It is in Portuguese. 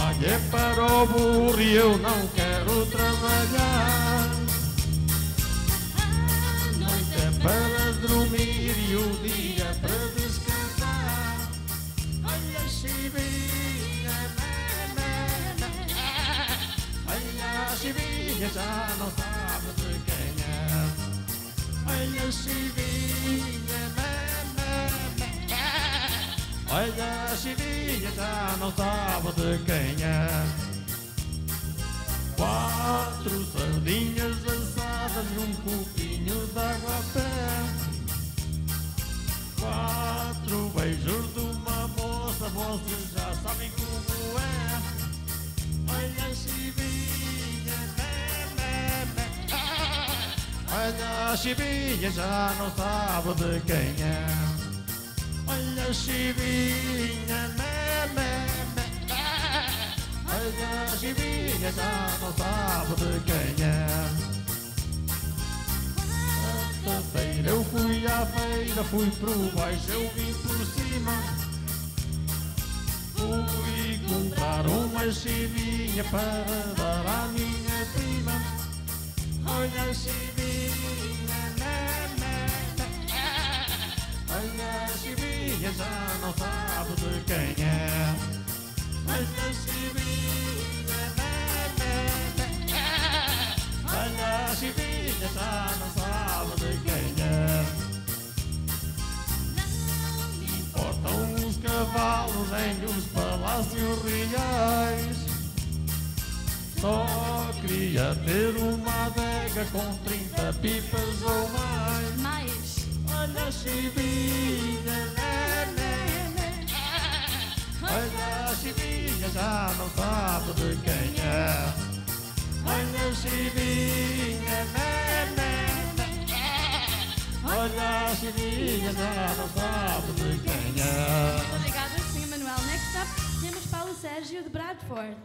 Olha para o burro e eu não quero trabalhar. A noite é para dormir e o dia para descansar. Olha, chivinha, mé, mé, mé. Olha, a chivinha já não sabe de quem é. Olha, chivinha, Olha, a chivinha já não sabe de quem é. Quatro sardinhas assadas num copinho de água a pé. Quatro beijos de uma moça, vocês já sabem como é. Olha a chivinha, mé, mé. Olha a chivinha, já não sabe de quem é. Olha a chivinha, mé, mé, mé. Olha a chivinha, já não sabe de quem é. Sexta-feira eu fui à feira, fui pro baixo, eu vim por cima. Fui comprar uma chivinha para dar à minha prima. Olha a chivinha, né. Olha a chivinha, já não sabe de quem é. Olha a chivinha, né, né, né. Olha a chivinha, já não sabe de quem é. Importam os cavalos em os palácios reais. Só queria ter uma adega com 30 pipas ou. Mais. Chivinha, né, né, né. Já não sabe de quem é. Olha chivinha, né, né, né. Olha chivinha, já não sabe de quem é. Muito obrigada, Sr. Manuel. Next up, temos Paulo Sérgio de Bradford.